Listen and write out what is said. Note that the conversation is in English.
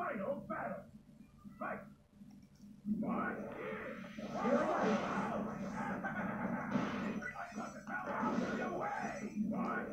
final battle. Fight! One, I got the power out of your way! One,